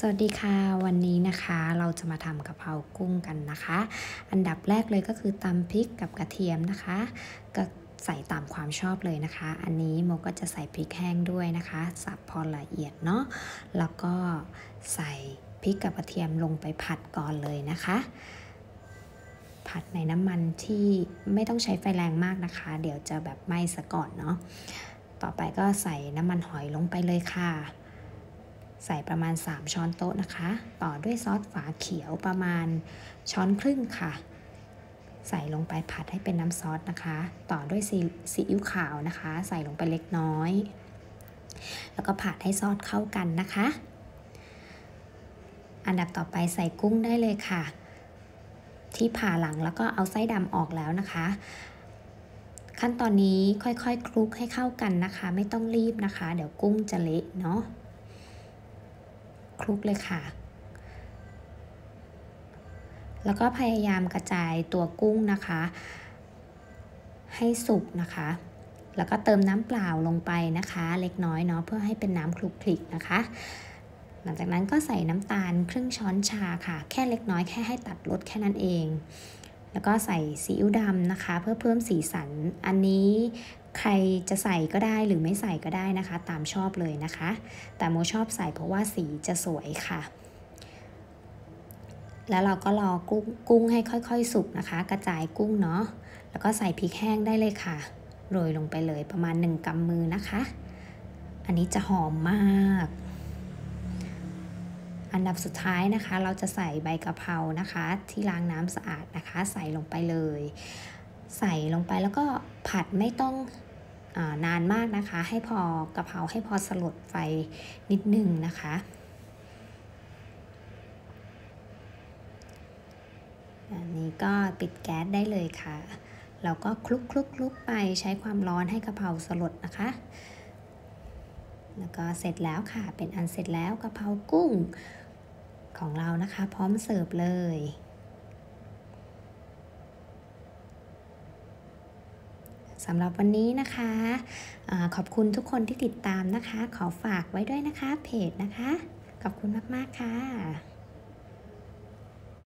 สวัสดีค่ะ วันนี้นะคะเราจะมาทำกะเพรากุ้งกันนะคะ อันดับแรกเลยก็คือตำพริกกับกระเทียมนะคะ ก็ใส่ตามความชอบเลยนะคะ อันนี้โมก็จะใส่พริกแห้งด้วยนะคะสับพอละเอียดเนาะแล้วก็ใส่พริกกับกระเทียมลงไปผัดก่อนเลยนะคะ ผัดในน้ำมันที่ไม่ต้องใช้ไฟแรงมากนะคะ เดี๋ยวจะแบบไหม้ซะก่อนเนาะต่อไปก็ใส่น้ำมันหอยลงไปเลยค่ะ ใส่ประมาณ 3 ช้อนโต๊ะนะคะ ต่อด้วยซอสฝาเขียวประมาณช้อนครึ่งค่ะ ใส่ลงไปผัดให้เป็นน้ำซอสนะคะ ต่อด้วยซีอิ๊วขาวนะคะ ใส่ลงไปเล็กน้อย แล้วก็ผัดให้ซอสเข้ากันนะคะ อันดับต่อไปใส่กุ้งได้เลยค่ะ ที่ผ่าหลังแล้วก็เอาไส้ดำออกแล้วนะคะขั้นตอนนี้ค่อยๆคคลุกให้เข้ากันนะคะ ไม่ต้องรีบนะคะ เดี๋ยวกุ้งจะเละเนาะ คลุกเลยค่ะ แล้วก็พยายามกระจายตัวกุ้งนะคะ ให้สุกนะคะ แล้วก็เติมน้ำเปล่าลงไปนะคะ เล็กน้อยเนาะเพื่อให้เป็นน้ำคลุกคลิกนะคะ หลังจากนั้นก็ใส่น้ำตาลครึ่งช้อนชาค่ะ แค่เล็กน้อยแค่ให้ตัดรสแค่นั้นเองแล้วก็ใส่ซีอิ๊วดำนะคะ เพื่อเพิ่มสีสัน อันนี้ ใครจะใส่ก็ได้หรือไม่ใส่ก็ได้นะคะ ตามชอบเลยนะคะ แต่โมชอบใส่เพราะว่าสีจะสวยค่ะ แล้วเราก็รอกุ้งกุ้งให้ค่อยๆ สุกนะคะ กระจายกุ้งเนาะแล้วก็ใส่พริกแห้งได้เลยค่ะโรยลงไปเลยประมาณ 1กำมือนะคะ อันนี้จะหอมมาก อันดับสุดท้ายนะคะ เราจะใส่ใบกะเพรานะคะ ที่ล้างน้ำสะอาดนะคะ ใส่ลงไปเลย ใส่ลงไปแล้วก็ผัดไม่ต้อง นานมากนะคะ ให้พอกระเพราให้พอสลดไฟนิดนึงนะคะ อันนี้ก็ปิดแก๊สได้เลยค่ะเราก็คลุกคลุกคลุกไปใช้ความร้อนให้กระเพราสลดนะคะ แล้วก็เสร็จแล้วค่ะ เป็นอันเสร็จแล้วกระเพรากุ้งของเรานะคะ พร้อมเสิร์ฟเลย สำหรับวันนี้นะคะอขอบคุณทุกคนที่ติดตามนะคะ ขอฝากไว้ด้วยนะคะเพจนะคะ ขอบคุณมาก ๆ ค่ะ